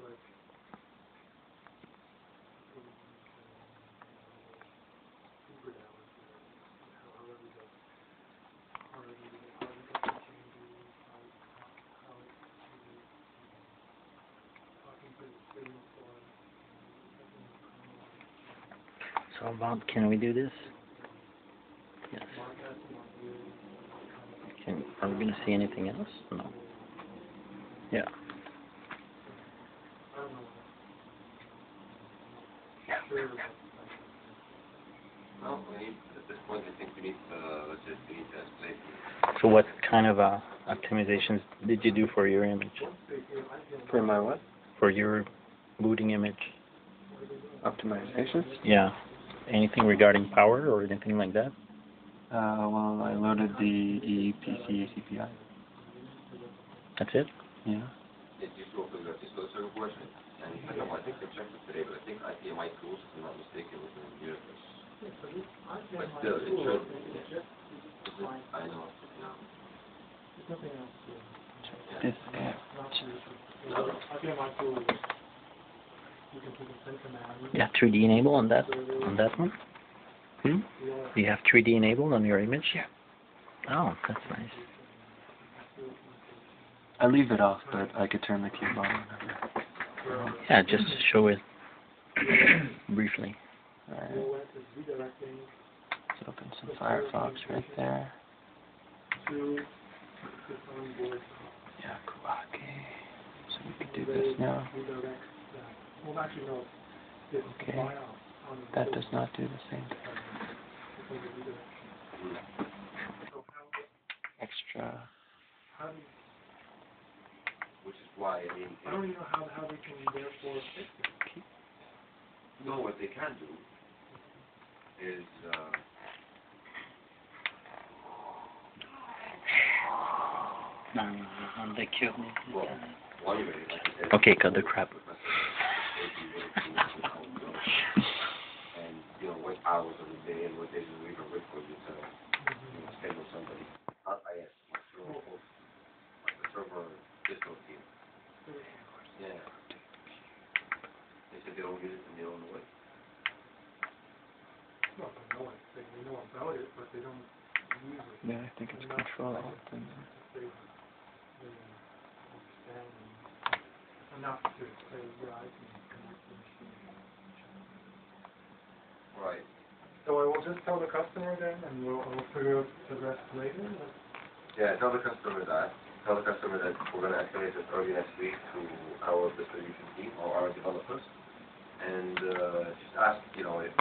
to. So Bob, can we do this? Yes. Can, are we gonna see anything else? No. Yeah. I don't know. Yeah. Sure. No, we need, at this point, I think we need, uh, let's just, we need to escalate. So what kind of uh, optimizations did you do for your image? For my what? For your booting image? Optimizations? Yeah. Anything regarding power or anything like that? Uh, well, I loaded the eeePC ACPI. That's it? Yeah. It used to open the fiscal server portion, and I don't know, I think they checked it today, but I think IPMI tools, if I'm not mistaken, was in the universe. But still, it should, I know, yeah. There's nothing else to it. This app. Not to- I think my tool is, you can put a send command. Yeah, 3D enable on that on that one? Hmm? You have 3D enabled on your image? Yeah. Oh, that's nice. I leave it off, but I could turn the cube on. Yeah, just to show it briefly. Alright, OS is redirecting let's open some Firefox right there. Yeah, Kuwaki. So we could do this now. Redirect that. Well, actually, no. It's Okay. file on the That does not do the same thing. It's on the redirection. Extra. How do you, Which is why, I mean, I don't even know how, how they can therefore fix it. no, what they can do is, uh, on the cube. well, while you're like I. Okay, cut the crap. And, you know, what hours of the day and what days of the week are good for you to, you know, schedule somebody. Not I asked, my server, like the server disco team. Yeah. They said they don't use it and they don't know. Well, they know it, they they know about it, but they don't use it. Yeah, I think it's control They, they understand enough to say, yeah, I can connect the machine. Right. So I will just tell the customer then, and we'll, we'll figure out the rest later, but Yeah, tell the customer that. Tell the customer that we're gonna escalate this early next week to our distribution team or our developers. And, uh, just ask, you know, if